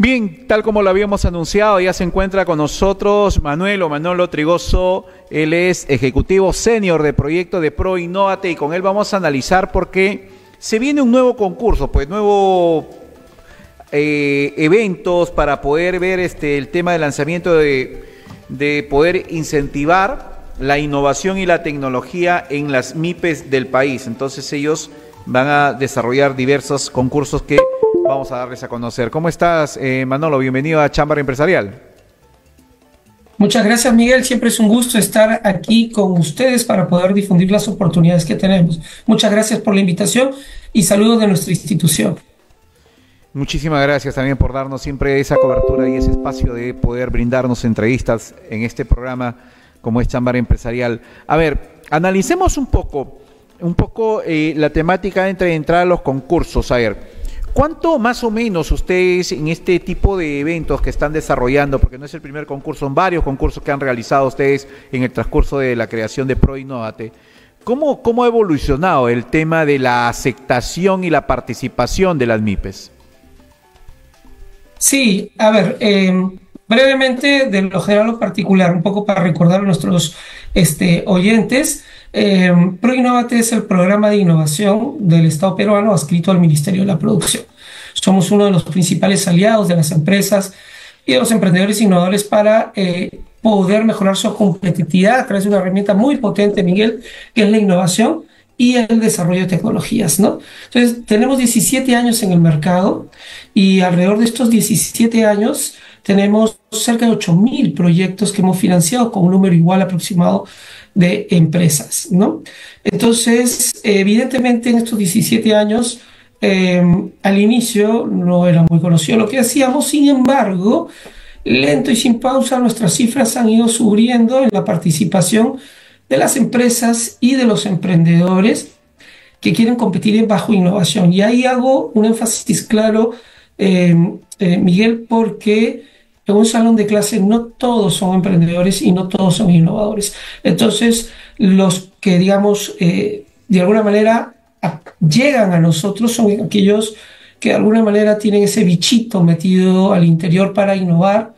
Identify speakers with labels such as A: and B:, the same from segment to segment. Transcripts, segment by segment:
A: Bien, tal como lo habíamos anunciado, ya se encuentra con nosotros Manuel o Manolo Trigoso. Él es ejecutivo senior de proyecto de Pro Innovate y con él vamos a analizar por qué se viene un nuevo concurso, pues nuevo eh, eventos para poder ver este el tema de lanzamiento de, de poder incentivar la innovación y la tecnología en las MIPES del país. Entonces ellos van a desarrollar diversos concursos que vamos a darles a conocer. ¿Cómo estás, eh, Manolo? Bienvenido a Chámbara Empresarial.
B: Muchas gracias, Miguel. Siempre es un gusto estar aquí con ustedes para poder difundir las oportunidades que tenemos. Muchas gracias por la invitación y saludos de nuestra institución.
A: Muchísimas gracias también por darnos siempre esa cobertura y ese espacio de poder brindarnos entrevistas en este programa como es Chámbara Empresarial. A ver, analicemos un poco, un poco eh, la temática entre entrar a los concursos. A ver, ¿Cuánto más o menos ustedes en este tipo de eventos que están desarrollando, porque no es el primer concurso, son varios concursos que han realizado ustedes en el transcurso de la creación de Pro Innovate, ¿cómo, cómo ha evolucionado el tema de la aceptación y la participación de las MIPES?
B: Sí, a ver, em, brevemente de lo general o particular, un poco para recordar a nuestros este, oyentes. Eh, ProInnovate es el programa de innovación del Estado peruano adscrito al Ministerio de la Producción. Somos uno de los principales aliados de las empresas y de los emprendedores innovadores para eh, poder mejorar su competitividad a través de una herramienta muy potente, Miguel, que es la innovación y el desarrollo de tecnologías, ¿no? Entonces, tenemos 17 años en el mercado y alrededor de estos 17 años tenemos cerca de 8.000 proyectos que hemos financiado con un número igual aproximado de empresas, ¿no? Entonces, evidentemente en estos 17 años, em, al inicio no era muy conocido lo que hacíamos, sin embargo, lento y sin pausa, nuestras cifras han ido subiendo en la participación de las empresas y de los emprendedores que quieren competir en bajo innovación. Y ahí hago un énfasis claro, em, eh, Miguel, porque en un salón de clase no todos son emprendedores y no todos son innovadores. Entonces, los que, digamos, eh, de alguna manera llegan a nosotros son aquellos que de alguna manera tienen ese bichito metido al interior para innovar,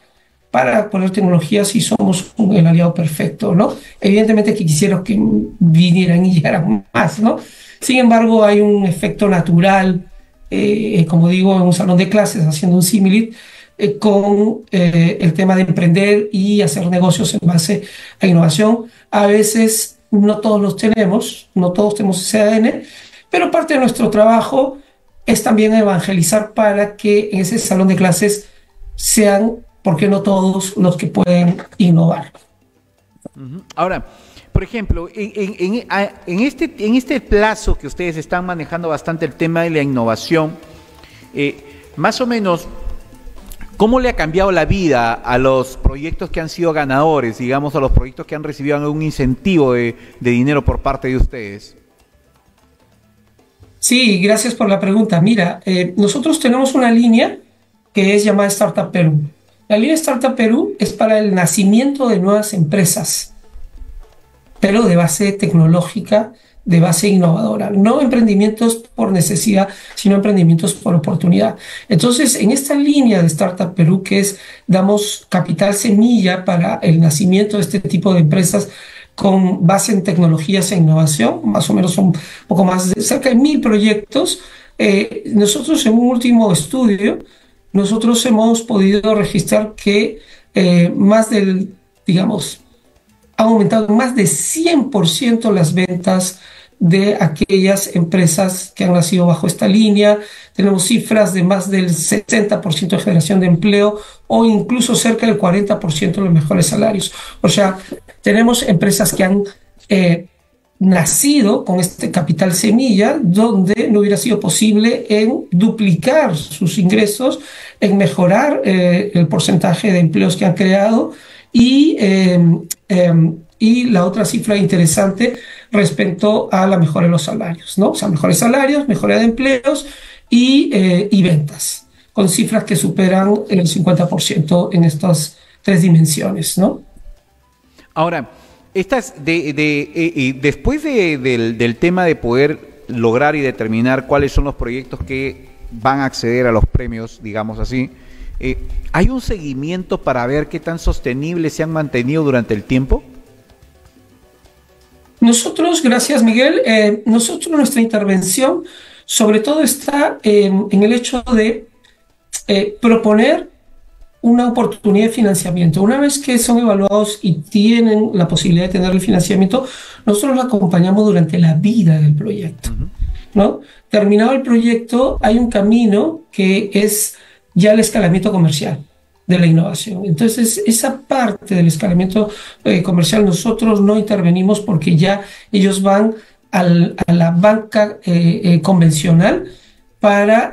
B: para poner tecnologías y somos el aliado perfecto, ¿no? Evidentemente que quisiera que vinieran y llegaran más, ¿no? Sin embargo, hay un efecto natural, eh, como digo, en un salón de clases, haciendo un símil, eh, con eh, el tema de emprender y hacer negocios en base a innovación. A veces no todos los tenemos, no todos tenemos ese ADN, pero parte de nuestro trabajo es también evangelizar para que en ese salón de clases sean, ¿por qué no todos los que pueden innovar?
A: Ahora, por ejemplo, en, este, en este plazo que ustedes están manejando bastante el tema de la innovación, eh, más o menos, ¿Cómo le ha cambiado la vida a los proyectos que han sido ganadores, digamos, a los proyectos que han recibido un incentivo de, dinero por parte de ustedes?
B: Sí, gracias por la pregunta. Mira, eh, nosotros tenemos una línea que es llamada Startup Perú. La línea Startup Perú es para el nacimiento de nuevas empresas, pero de base tecnológica de base innovadora, no emprendimientos por necesidad, sino emprendimientos por oportunidad. Entonces, en esta línea de Startup Perú, que es, damos capital semilla para el nacimiento de este tipo de empresas con base en tecnologías e innovación, más o menos son poco más de cerca de mil proyectos. Eh, nosotros en un último estudio, nosotros hemos podido registrar que eh, más del, digamos, ha aumentado más de 100% las ventas de aquellas empresas que han nacido bajo esta línea. Tenemos cifras de más del 60% de generación de empleo o incluso cerca del 40% de los mejores salarios. O sea, tenemos empresas que han eh, nacido con este capital semilla, donde no hubiera sido posible en duplicar sus ingresos, en mejorar eh, el porcentaje de empleos que han creado y, em, em, y la otra cifra interesante respecto a la mejora de los salarios, ¿no? O sea, mejores salarios, mejora de empleos y, eh, y ventas, con cifras que superan el 50% en estas tres dimensiones, ¿no?
A: Ahora, estas de, de eh, después del, del tema de poder lograr y determinar cuáles son los proyectos que van a acceder a los premios, digamos así. Eh, ¿Hay un seguimiento para ver qué tan sostenibles se han mantenido durante el tiempo?
B: Nosotros, gracias Miguel, eh, nosotros nuestra intervención sobre todo está en, el hecho de eh, proponer una oportunidad de financiamiento. Una vez que son evaluados y tienen la posibilidad de tener el financiamiento, nosotros los acompañamos durante la vida del proyecto. ¿no? Terminado el proyecto, hay un camino que es ya el escalamiento comercial de la innovación. Entonces, esa parte del escalamiento eh, comercial nosotros no intervenimos porque ya ellos van a la banca eh, eh, convencional para,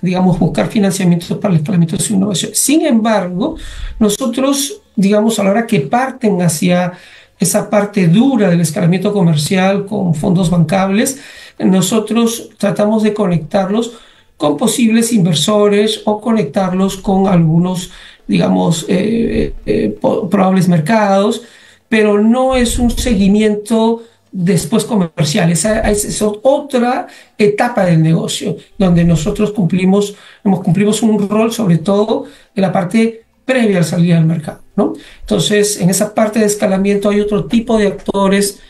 B: digamos, buscar financiamientos para el escalamiento de su innovación. Sin embargo, nosotros, digamos, a la hora que parten hacia esa parte dura del escalamiento comercial con fondos bancables, nosotros tratamos de conectarlos con posibles inversores o conectarlos con algunos, digamos, eh, eh, probables mercados, pero no es un seguimiento después comercial. Esa, es otra etapa del negocio donde nosotros cumplimos, cumplimos un rol sobre todo en la parte previa al salir al mercado. ¿no? Entonces, en esa parte de escalamiento hay otro tipo de actores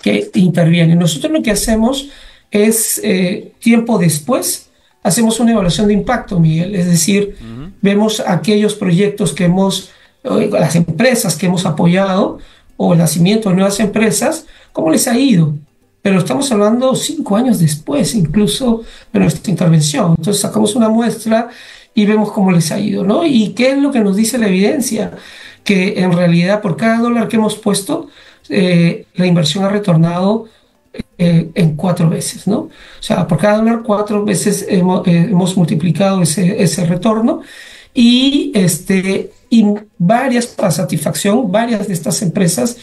B: que intervienen. Nosotros lo que hacemos es eh, tiempo después hacemos una evaluación de impacto, Miguel, es decir, vemos aquellos proyectos que hemos, las empresas que hemos apoyado o el nacimiento de nuevas empresas, cómo les ha ido. Pero estamos hablando cinco años después incluso de nuestra intervención. Entonces sacamos una muestra y vemos cómo les ha ido, ¿no? Y qué es lo que nos dice la evidencia, que en realidad por cada dólar que hemos puesto, eh, la inversión ha retornado eh, en cuatro veces, ¿no? O sea, por cada dólar cuatro veces hemos, eh, hemos multiplicado ese, ese, retorno y, este, y varias, para satisfacción, varias de estas empresas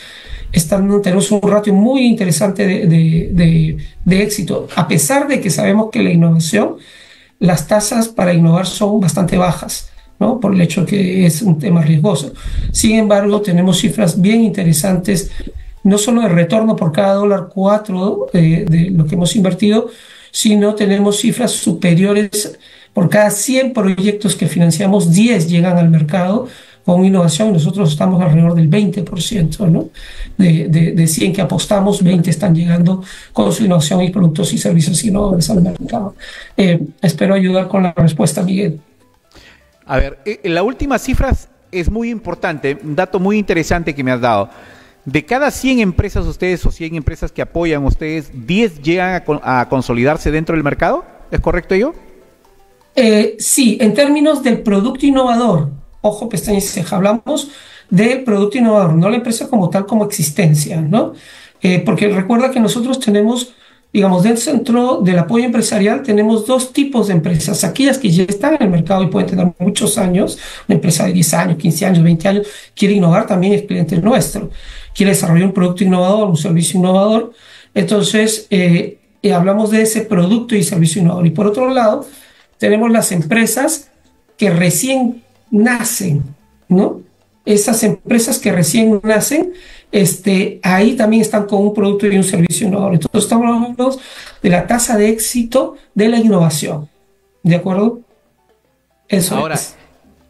B: están, tenemos un ratio muy interesante de, de, de, éxito, a pesar de que sabemos que la innovación, las tasas para innovar son bastante bajas. ¿no? por el hecho que es un tema riesgoso. Sin embargo, tenemos cifras bien interesantes no solo el retorno por cada dólar cuatro eh, de lo que hemos invertido, sino tenemos cifras superiores por cada 100 proyectos que financiamos, 10 llegan al mercado con innovación nosotros estamos alrededor del 20%, ¿no? De, de, 100 que apostamos, 20 están llegando con su innovación y productos y servicios innovadores al mercado. Eh, espero ayudar con la respuesta, Miguel.
A: A ver, eh, la última cifra es muy importante, un dato muy interesante que me has dado. De cada 100 empresas ustedes o 100 empresas que apoyan ustedes, 10 llegan a, consolidarse dentro del mercado. ¿Es correcto ello?
B: Eh, sí, en términos del producto innovador. Ojo, pestaña y ceja. Hablamos del producto innovador, no la empresa como tal, como existencia, ¿no? Eh, porque recuerda que nosotros tenemos, digamos, dentro del apoyo empresarial tenemos dos tipos de empresas. Aquellas que ya están en el mercado y pueden tener muchos años, una empresa de 10 años, 15 años, 20 años, quiere innovar, también es cliente nuestro quiere desarrollar un producto innovador, un servicio innovador. Entonces, eh, eh, hablamos de ese producto y servicio innovador. Y por otro lado, tenemos las empresas que recién nacen, ¿no? Esas empresas que recién nacen, este, ahí también están con un producto y un servicio innovador. Entonces, estamos hablando de la tasa de éxito de la innovación. ¿De acuerdo?
A: Eso ahora, es.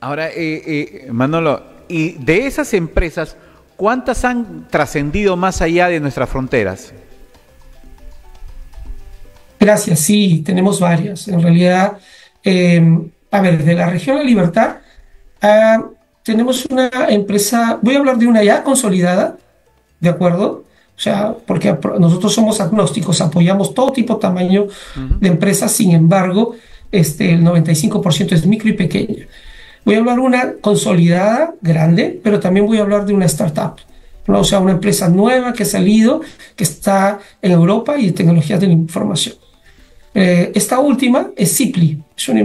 A: Ahora, eh, Manolo, y de esas empresas, ¿cuántas han trascendido más allá de nuestras fronteras?
B: Gracias, sí, tenemos varias. En realidad, em, a ver, de la región La Libertad, ah, tenemos una empresa, voy a hablar de una ya consolidada, ¿de acuerdo? O sea, porque nosotros somos agnósticos, apoyamos todo tipo, tamaño de empresas, sin embargo, este, el 95% es micro y pequeña. Voy a hablar de una consolidada, grande, pero también voy a hablar de una startup. ¿no? O sea, una empresa nueva que ha salido, que está en Europa y en tecnologías de la información. Eh, esta última es Cipli, es un,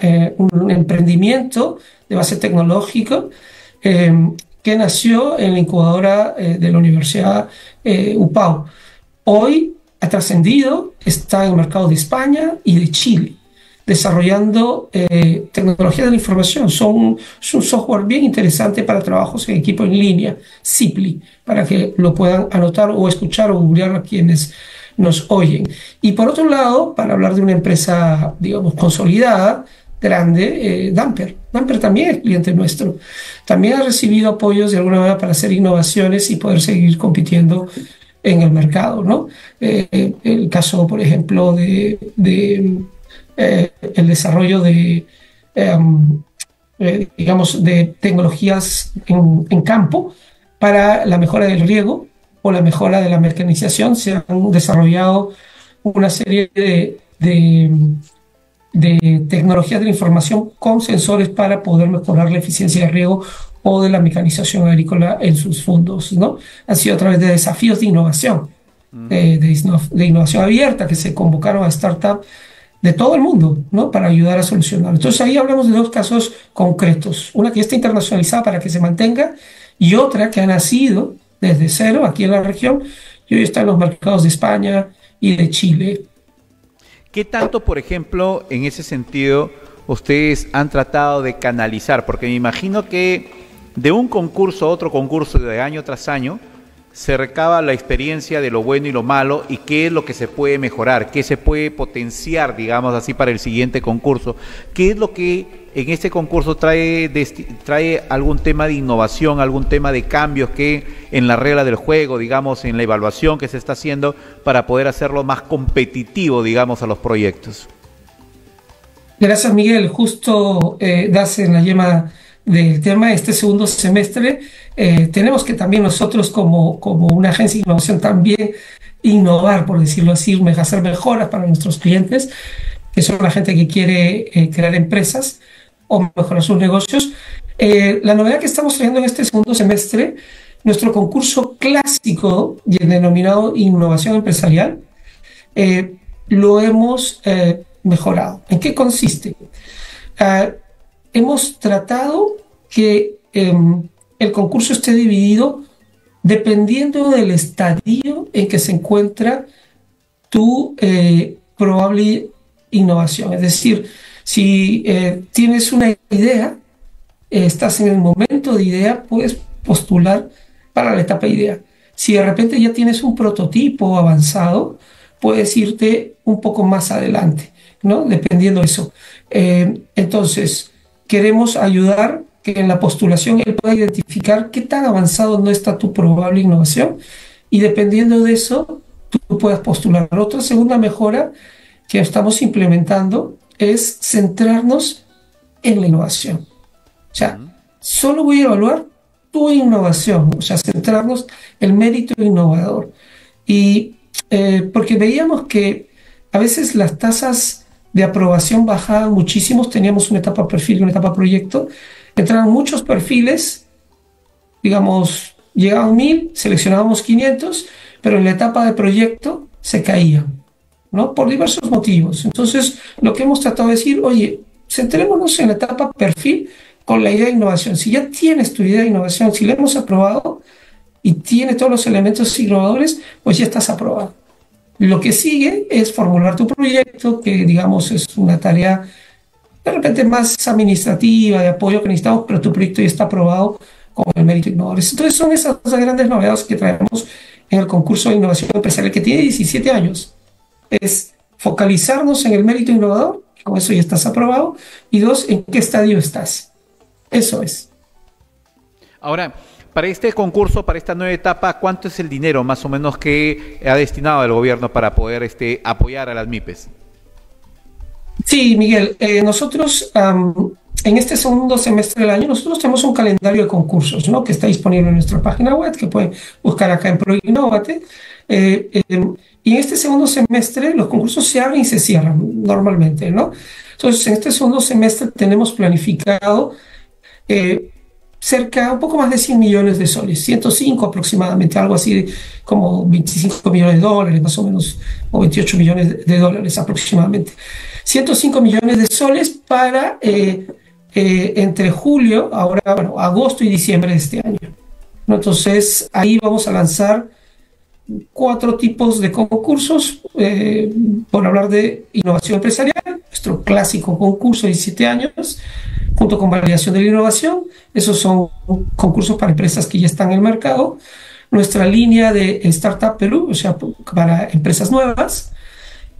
B: eh, un emprendimiento de base tecnológica eh, que nació en la incubadora de la Universidad UPAU. Hoy ha trascendido, está en el mercado de España y de Chile desarrollando eh, tecnología de la información. Son, un software bien interesante para trabajos en equipo en línea, Cipli, para que lo puedan anotar o escuchar o googlear a quienes nos oyen. Y por otro lado, para hablar de una empresa, digamos, consolidada, grande, eh, Damper. Damper también es cliente nuestro. También ha recibido apoyos de alguna manera para hacer innovaciones y poder seguir compitiendo en el mercado, ¿no? Eh, el caso, por ejemplo, de, eh, el desarrollo de, em, digamos, de tecnologías en, campo para la mejora del riego o la mejora de la mecanización. Se han desarrollado una serie de tecnología de la información con sensores para poder mejorar la eficiencia de riego o de la mecanización agrícola en sus fondos, ¿no? Ha sido a través de desafíos de innovación, eh, de, innovación abierta que se convocaron a startups de todo el mundo, ¿no? Para ayudar a solucionar. Entonces ahí hablamos de dos casos concretos, una que está internacionalizada para que se mantenga y otra que ha nacido desde cero aquí en la región y hoy está en los mercados de España y de Chile.
A: ¿Qué tanto, por ejemplo, en ese sentido, ustedes han tratado de canalizar? Porque me imagino que de un concurso a otro concurso, de año tras año, se recaba la experiencia de lo bueno y lo malo y qué es lo que se puede mejorar, qué se puede potenciar, digamos así, para el siguiente concurso. ¿Qué es lo que en este concurso trae, trae algún tema de innovación, algún tema de cambios que en la regla del juego, digamos, en la evaluación que se está haciendo para poder hacerlo más competitivo, digamos, a los proyectos?
B: Gracias, Miguel. Justo eh, en la yema del tema este segundo semestre, eh, tenemos que también nosotros como, como una agencia de innovación también innovar, por decirlo así, hacer mejoras para nuestros clientes, que son la gente que quiere eh, crear empresas o mejorar sus negocios. Eh, la novedad que estamos trayendo en este segundo semestre, nuestro concurso clásico denominado Innovación Empresarial, lo hemos mejorado. ¿En qué consiste? Hemos tratado que em, el concurso esté dividido dependiendo del estadio en que se encuentra tu eh, probable innovación. Es decir, si eh, tienes una idea, estás en el momento de idea, puedes postular para la etapa de idea. Si de repente ya tienes un prototipo avanzado, puedes irte un poco más adelante, ¿no? Dependiendo de eso. Eh, entonces, queremos ayudar que en la postulación él pueda identificar qué tan avanzado no está tu probable innovación y dependiendo de eso, tú puedas postular. Otra segunda mejora que estamos implementando es centrarnos en la innovación. O sea, solo voy a evaluar tu innovación, o sea, centrarnos en el mérito innovador. Y eh, porque veíamos que a veces las tasas de aprobación bajaban muchísimo, teníamos una etapa perfil y una etapa proyecto, entraban muchos perfiles, digamos, llegaban mil, seleccionábamos 500, pero en la etapa de proyecto se caían, ¿no? Por diversos motivos. Entonces, lo que hemos tratado de decir, oye, centrémonos en la etapa perfil con la idea de innovación. Si ya tienes tu idea de innovación, si la hemos aprobado y tiene todos los elementos innovadores, pues ya estás aprobado. Lo que sigue es formular tu proyecto, que digamos es una tarea de repente más administrativa, de apoyo que necesitamos, pero tu proyecto ya está aprobado con el mérito innovadores. Entonces son esas grandes novedades que traemos en el concurso de innovación empresarial que tiene 17 años. Es focalizarnos en el mérito innovador, con eso ya estás aprobado, y dos, en qué estadio estás. Eso es.
A: Ahora, para este concurso, para esta nueva etapa, ¿cuánto es el dinero más o menos que ha destinado el gobierno para poder este, apoyar a las MIPES?
B: Sí, Miguel, eh, nosotros en este segundo semestre del año, nosotros tenemos un calendario de concursos, ¿no? Que está disponible en nuestra página web, que pueden buscar acá en ProInnovate. Eh, em, y en este segundo semestre los concursos se abren y se cierran normalmente, ¿no? Entonces, en este segundo semestre tenemos planificado eh, cerca, un poco más de 100 millones de soles, 105 aproximadamente, algo así como 25 millones de dólares, más o menos, o 28 millones de dólares aproximadamente. 105 millones de soles para eh, eh, entre julio, ahora, bueno, agosto y diciembre de este año. Entonces, ahí vamos a lanzar cuatro tipos de concursos, eh, por hablar de innovación empresarial, nuestro clásico concurso de 17 años, junto con validación de la innovación. Esos son concursos para empresas que ya están en el mercado. nuestra línea de Startup Perú, o sea, para empresas nuevas,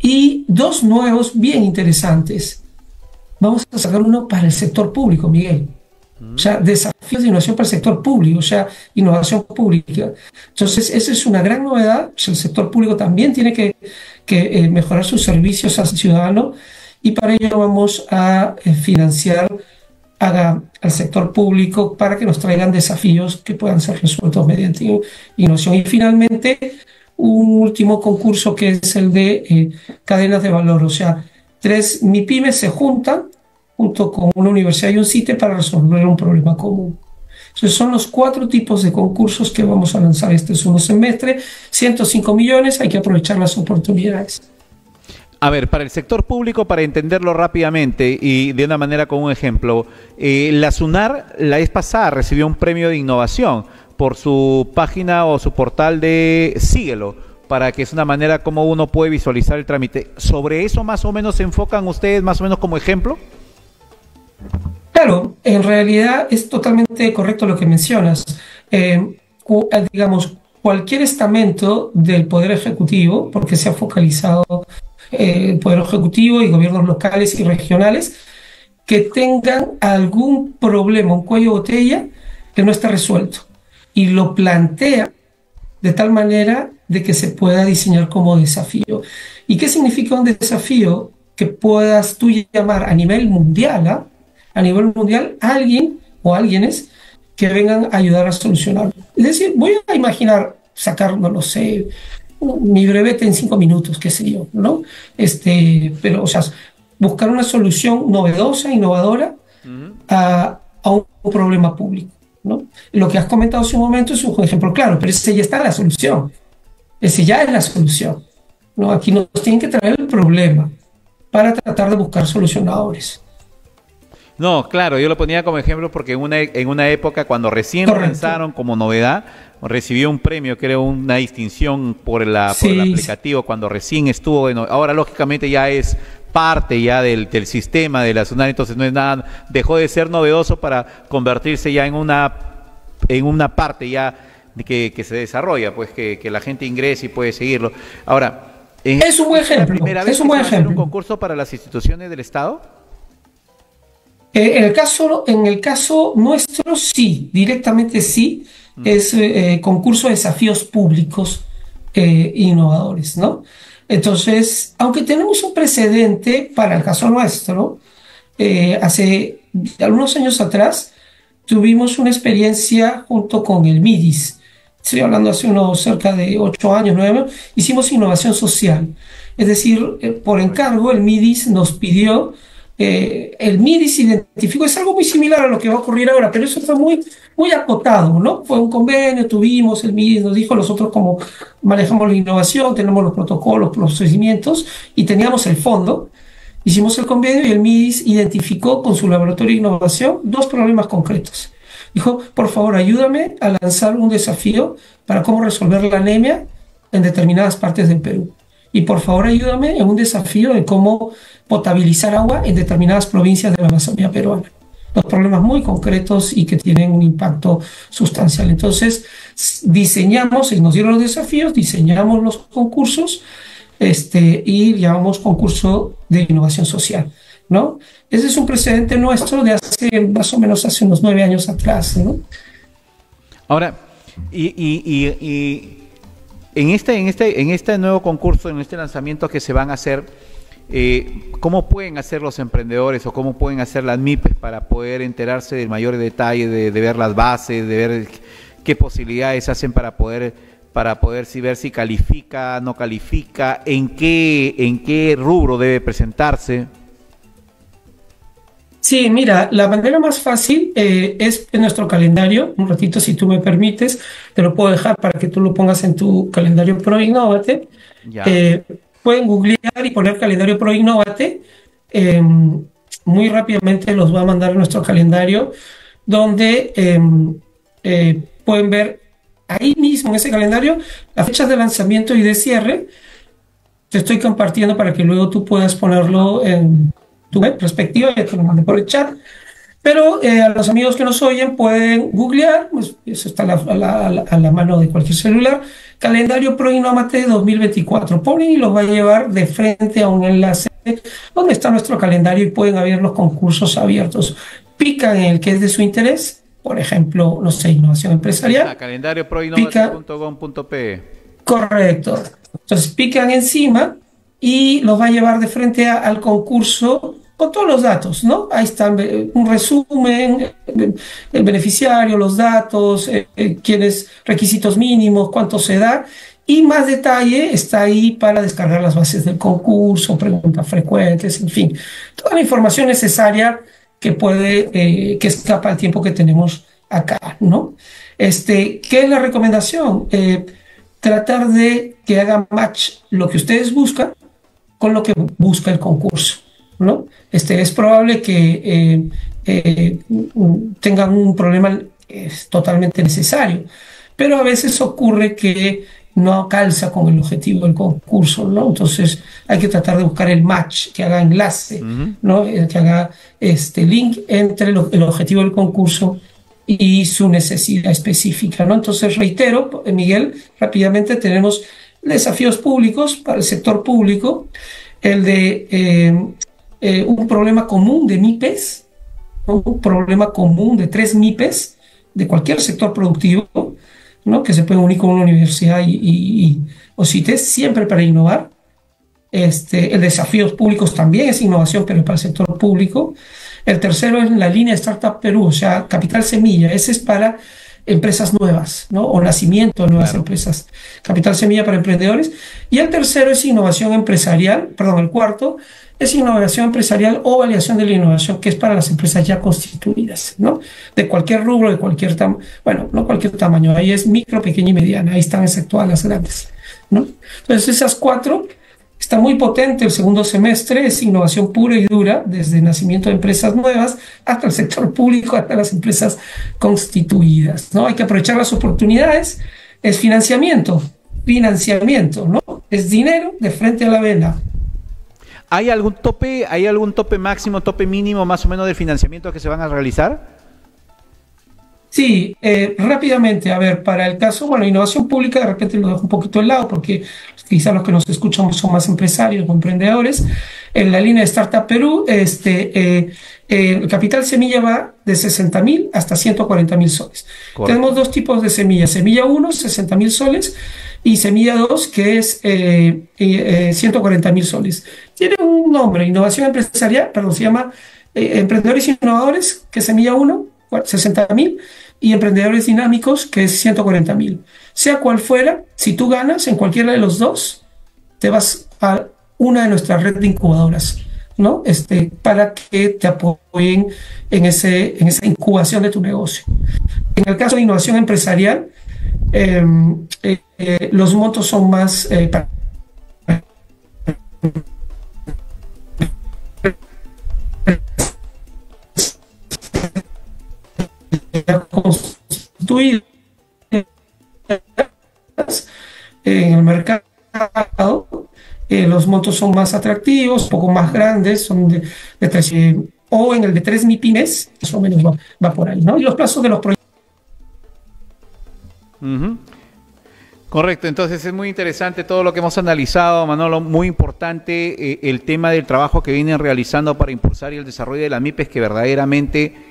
B: y dos nuevos bien interesantes. Vamos a sacar uno para el sector público, Miguel. O sea, desafíos de innovación para el sector público, o sea, innovación pública. Entonces, esa es una gran novedad. el sector público también tiene que, que eh, mejorar sus servicios al ciudadano y para ello vamos a eh, financiar al sector público para que nos traigan desafíos que puedan ser resueltos mediante innovación. Y finalmente, un último concurso que es el de eh, cadenas de valor, o sea, tres MIPIMES se juntan junto con una universidad y un CITE para resolver un problema común. Entonces son los cuatro tipos de concursos que vamos a lanzar este segundo semestre. 105 millones, hay que aprovechar las oportunidades.
A: A ver, para el sector público, para entenderlo rápidamente y de una manera con un ejemplo, eh, la SUNAR la vez pasada recibió un premio de innovación por su página o su portal de Síguelo, para que es una manera como uno puede visualizar el trámite. ¿Sobre eso más o menos se enfocan ustedes más o menos como ejemplo?
B: Claro, en realidad es totalmente correcto lo que mencionas. Eh, eh, digamos, cualquier estamento del Poder Ejecutivo, porque se ha focalizado eh, Poder Ejecutivo y gobiernos locales y regionales que tengan algún problema, un cuello de botella que no esté resuelto. Y lo plantea de tal manera de que se pueda diseñar como desafío. ¿Y qué significa un desafío? Que puedas tú llamar a nivel mundial, ¿ah? a nivel mundial, alguien o alguienes que vengan a ayudar a solucionarlo. Es decir, voy a imaginar sacar, no lo sé, mi brevete en cinco minutos, qué sé yo, ¿no? Este, pero, o sea, buscar una solución novedosa, innovadora a, un problema público, ¿no? Lo que has comentado hace un momento es un ejemplo claro, pero ese ya está la solución. Ese ya es la solución, ¿no? Aquí nos tienen que traer el problema para tratar de buscar solucionadores.
A: No, claro, yo lo ponía como ejemplo porque en una, en una época cuando recién lanzaron como novedad, recibió un premio, creo, una distinción por, la, por el aplicativo cuando recién estuvo. ahora, lógicamente, ya es parte ya del, del, sistema de la SUNAR, entonces no es nada, dejó de ser novedoso para convertirse ya en una, en una parte ya que, que se desarrolla, pues que, que, la gente ingrese y puede seguirlo. Ahora,
B: es un buen ejemplo.
A: primera vez
B: es un buen ejemplo.
A: un concurso para las instituciones del Estado?
B: Eh, en, el caso, en el caso nuestro, sí, directamente sí. Es eh, concurso de desafíos públicos eh, innovadores, ¿no? Entonces, aunque tenemos un precedente para el caso nuestro, hace algunos años atrás tuvimos una experiencia junto con el MIDIS, estoy hablando hace unos cerca de ocho años, nueve años, hicimos innovación social. Es decir, por encargo, el MIDIS nos pidió eh, el MIDIS identificó, es algo muy similar a lo que va a ocurrir ahora, pero eso fue muy, muy acotado, ¿no? Fue un convenio, tuvimos, el MIDIS nos dijo, nosotros como manejamos la innovación, tenemos los protocolos, los procedimientos y teníamos el fondo. Hicimos el convenio y el MIDIS identificó con su laboratorio de innovación dos problemas concretos. Dijo, por favor, ayúdame a lanzar un desafío para cómo resolver la anemia en determinadas partes del Perú. Y por favor, ayúdame en un desafío de cómo potabilizar agua en determinadas provincias de la Amazonía peruana. Los problemas muy concretos y que tienen un impacto sustancial. Entonces, diseñamos, y nos dieron los desafíos, diseñamos los concursos este, y llamamos concurso de innovación social. ¿no? Ese es un precedente nuestro de hace más o menos hace unos nueve años atrás. ¿no?
A: Ahora, y, y, y, en, este, en, este, en este nuevo concurso, en este lanzamiento que se van a hacer, eh, ¿Cómo pueden hacer los emprendedores o cómo pueden hacer las MIPES para poder enterarse del mayor detalle, de, ver las bases, de ver qué posibilidades hacen para poder para poder si ver si califica, no califica, en qué en qué rubro debe presentarse?
B: Sí, mira, la manera más fácil eh, es en nuestro calendario. Un ratito, si tú me permites, te lo puedo dejar para que tú lo pongas en tu calendario Pro Innovate. Eh, pueden googlear y poner calendario Pro Innovate. Em, muy rápidamente los va a mandar a nuestro calendario, donde em, eh, pueden ver ahí mismo en ese calendario las fechas de lanzamiento y de cierre. Te estoy compartiendo para que luego tú puedas ponerlo en tu web respectiva, ya te lo mandé por el chat. Pero eh, a los amigos que nos oyen pueden googlear, pues, eso está a la, a, la, mano de cualquier celular, calendario Pro Innovate 2024. Ponen y los va a llevar de frente a un enlace donde está nuestro calendario y pueden haber los concursos abiertos. Pican en el que es de su interés, por ejemplo, no sé, innovación empresarial.
A: Ah, calendario.
B: Correcto. Entonces pican encima y los va a llevar de frente al concurso con todos los datos, ¿no? Ahí está un resumen, el beneficiario, los datos, eh, eh, quiénes, requisitos mínimos, cuánto se da, y más detalle está ahí para descargar las bases del concurso, preguntas frecuentes, en fin, toda la información necesaria que puede, eh, que escapa al tiempo que tenemos acá, ¿no? Este, ¿qué es la recomendación? tratar de que haga match lo que ustedes buscan con lo que busca el concurso. ¿no? Este, es probable que eh, eh, tengan un problema es totalmente necesario, pero a veces ocurre que no calza con el objetivo del concurso, ¿no? Entonces hay que tratar de buscar el match, que haga enlace, ¿no? Eh, que haga este link entre el objetivo del concurso y su necesidad específica, ¿no? Entonces reitero, Miguel, rápidamente tenemos desafíos públicos para el sector público, el de eh, eh, un problema común de MIPES, un problema común de tres MIPES de cualquier sector productivo, ¿no? que se puede unir con una universidad y, y, CITES, siempre para innovar. Este, el desafíos públicos también es innovación, pero para el sector público. El tercero es la línea Startup Perú, o sea, Capital Semilla. Ese es para empresas nuevas, ¿no? O nacimiento de nuevas empresas. Capital Semilla para emprendedores. Y el tercero es innovación empresarial, perdón, el cuarto es innovación empresarial o validación de la innovación, que es para las empresas ya constituidas, ¿no? De cualquier rubro, de cualquier tamaño, bueno, no cualquier tamaño, ahí es micro, pequeña y mediana, ahí están exceptuadas las grandes, ¿no? Entonces esas cuatro Está muy potente el segundo semestre, es innovación pura y dura, desde nacimiento de empresas nuevas hasta el sector público, hasta las empresas constituidas. ¿no? Hay que aprovechar las oportunidades. Es financiamiento, financiamiento, ¿no? Es dinero de frente a la vela.
A: ¿Hay algún tope, hay algún tope máximo, tope mínimo más o menos del financiamiento que se van a realizar?
B: Sí, eh, rápidamente, a ver, para el caso, bueno, innovación pública de repente lo dejo un poquito de lado porque quizás los que nos escuchan son más empresarios o emprendedores. En la línea de Startup Perú, este, eh, eh, el capital semilla va de 60 mil hasta 140 mil soles. Tenemos dos tipos de semillas, semilla 1, 60 mil soles, y semilla 2, que es 140 mil soles. Tiene un nombre, innovación empresarial, perdón, se llama Emprendedores Innovadores, que es semilla 1 60 mil, y emprendedores dinámicos, que es 140 mil. Sea cual fuera, si tú ganas en cualquiera de los dos, te vas a una de nuestras redes de incubadoras, ¿no? Este, para que te apoyen en, ese, en esa incubación de tu negocio. En el caso de innovación empresarial, em, eh, eh, los montos son más eh, constituidas en el mercado, eh, los montos son más atractivos, un poco más grandes, son de, de o en el de 3 MIPIMES, más o menos va, por ahí, ¿no? Y los plazos de los proyectos.
A: Correcto, entonces es muy interesante todo lo que hemos analizado, Manolo, muy importante eh, el tema del trabajo que vienen realizando para impulsar el desarrollo de las MIPES que verdaderamente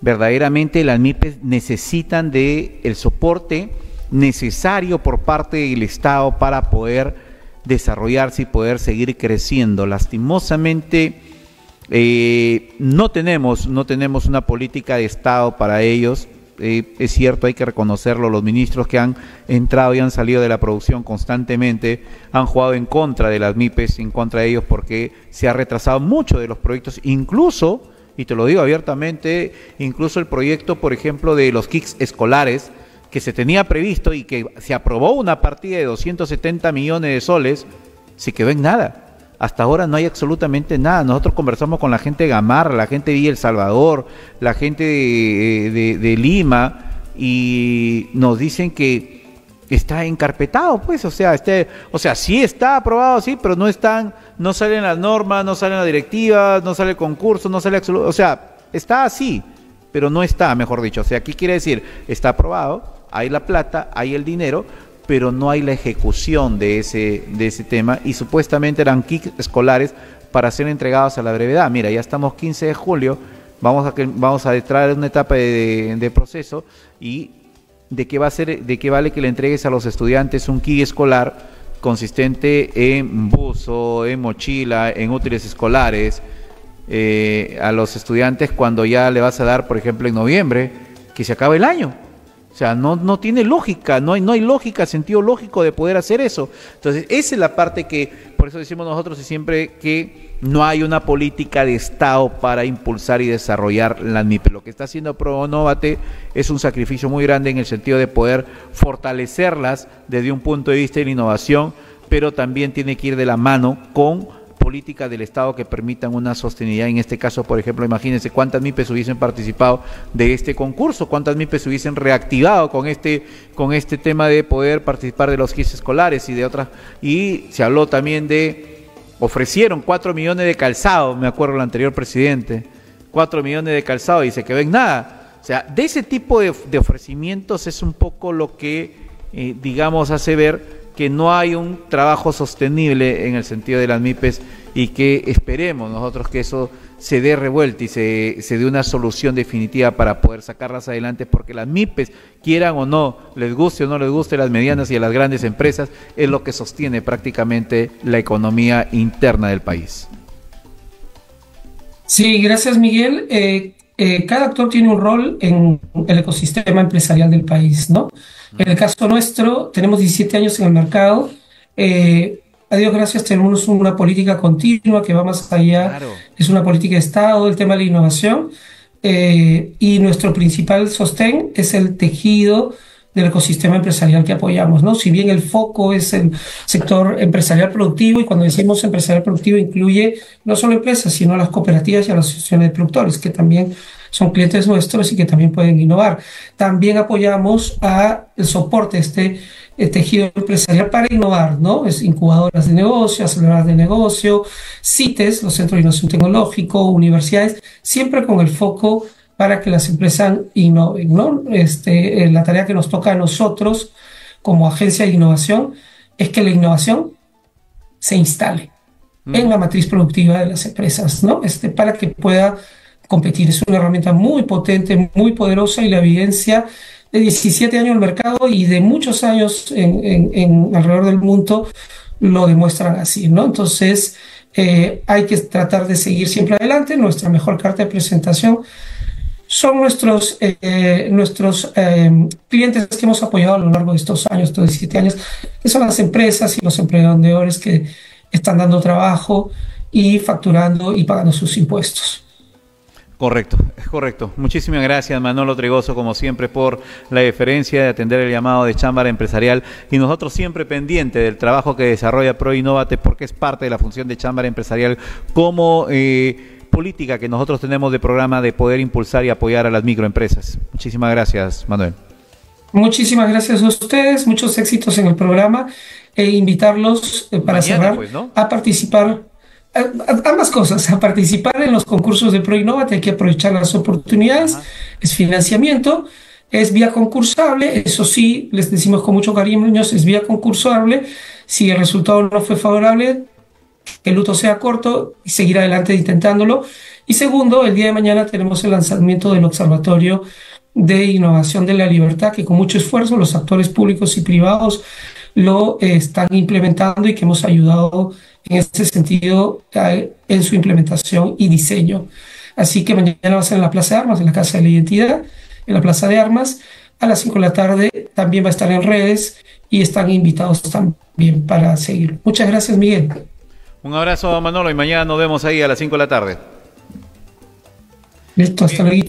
A: verdaderamente las MIPES necesitan de el soporte necesario por parte del Estado para poder desarrollarse y poder seguir creciendo. Lastimosamente eh, no tenemos no tenemos una política de Estado para ellos. Eh, es cierto, hay que reconocerlo, los ministros que han entrado y han salido de la producción constantemente han jugado en contra de las MIPES, en contra de ellos porque se ha retrasado mucho de los proyectos, incluso y te lo digo abiertamente, incluso el proyecto, por ejemplo, de los kits escolares, que se tenía previsto y que se aprobó una partida de 270 millones de soles, se quedó en nada. Hasta ahora no hay absolutamente nada. Nosotros conversamos con la gente de Gamarra, la gente de El Salvador, la gente de, Lima, y nos dicen que está encarpetado, pues, o sea, este, o sea, sí está aprobado, sí, pero no están no salen las normas, no salen las directivas, no sale el concurso, no sale absoluto, o sea, está así, pero no está, mejor dicho. O sea, aquí quiere decir, está aprobado, hay la plata, hay el dinero, pero no hay la ejecución de ese, de ese tema y supuestamente eran kits escolares para ser entregados a la brevedad. Mira, ya estamos 15 de julio, vamos a, vamos a entrar en una etapa de, proceso y de qué va a ser, de qué vale que le entregues a los estudiantes un kit escolar consistente en buzo, en mochila, en útiles escolares, eh, a los estudiantes cuando ya le vas a dar, por ejemplo, en noviembre, que se acaba el año. O sea, no, no tiene lógica, no hay, no hay lógica, sentido lógico de poder hacer eso. Entonces, esa es la parte que, por eso decimos nosotros siempre que no hay una política de Estado para impulsar y desarrollar la MIPE. Lo que está haciendo ProNovate es un sacrificio muy grande en el sentido de poder fortalecerlas desde un punto de vista de la innovación, pero también tiene que ir de la mano con políticas del Estado que permitan una sostenibilidad. En este caso, por ejemplo, imagínense cuántas MIPES hubiesen participado de este concurso, cuántas MIPES hubiesen reactivado con este, con este tema de poder participar de los kits escolares y de otras. Y se habló también de, ofrecieron cuatro millones de calzado, me acuerdo el anterior presidente, cuatro millones de calzado y se quedó en nada. O sea, de ese tipo de, ofrecimientos es un poco lo que, eh, digamos, hace ver que no hay un trabajo sostenible en el sentido de las MIPES y que esperemos nosotros que eso se dé revuelta y se, se dé una solución definitiva para poder sacarlas adelante, porque las MIPES, quieran o no, les guste o no les guste las medianas y a las grandes empresas, es lo que sostiene prácticamente la economía interna del país.
B: Sí, gracias Miguel. Eh, eh, cada actor tiene un rol en el ecosistema empresarial del país, ¿no? En el caso nuestro, tenemos 17 años en el mercado. Eh, a Dios gracias, tenemos una política continua que va más allá. Es una política de Estado, el tema de la innovación. Eh, y nuestro principal sostén es el tejido del ecosistema empresarial que apoyamos, ¿no? Si bien el foco es el sector empresarial productivo y cuando decimos empresarial productivo incluye no solo empresas, sino las cooperativas y las asociaciones de productores, que también son clientes nuestros y que también pueden innovar. También apoyamos a el soporte este tejido empresarial para innovar, ¿no? Es incubadoras de negocio, aceleradoras de negocio, CITES, los centros de innovación tecnológico, universidades, siempre con el foco para que las empresas innoven, ¿no? Este, eh, la tarea que nos toca a nosotros como agencia de innovación es que la innovación se instale mm. en la matriz productiva de las empresas, ¿no? Este, para que pueda competir. Es una herramienta muy potente, muy poderosa y la evidencia de 17 años en el mercado y de muchos años en, alrededor del mundo lo demuestran así, ¿no? Entonces, eh, hay que tratar de seguir siempre adelante. Nuestra mejor carta de presentación son nuestros, eh, nuestros eh, clientes que hemos apoyado a lo largo de estos años, estos 17 años, que son las empresas y los emprendedores que están dando trabajo y facturando y pagando sus impuestos.
A: Correcto, es correcto. Muchísimas gracias Manolo Tregoso, como siempre, por la deferencia de atender el llamado de Chámbara Empresarial y nosotros siempre pendientes del trabajo que desarrolla ProInnovate porque es parte de la función de Chámbara Empresarial como... Eh, política que nosotros tenemos de programa de poder impulsar y apoyar a las microempresas. Muchísimas gracias, Manuel.
B: Muchísimas gracias a ustedes, muchos éxitos en el programa e invitarlos eh, para cerrar pues, a participar, ambas cosas, a participar en los concursos de ProInnovate, hay que aprovechar las oportunidades, es financiamiento, es vía concursable, eso sí, les decimos con mucho cariño, es vía concursable, si el resultado no fue favorable, que el luto sea corto y seguir adelante intentándolo. Y segundo, el día de mañana tenemos el lanzamiento del Observatorio de Innovación de la Libertad, que con mucho esfuerzo los actores públicos y privados lo eh, están implementando y que hemos ayudado en ese sentido eh, en su implementación y diseño. Así que mañana va a ser en la Plaza de Armas, en la Casa de la Identidad, en la Plaza de Armas, a las 5 de la tarde. También va a estar en redes y están invitados también para seguir. Muchas gracias, Miguel.
A: Un abrazo, Manolo, y mañana nos vemos ahí a las 5 de la tarde.
B: Listo, hasta luego.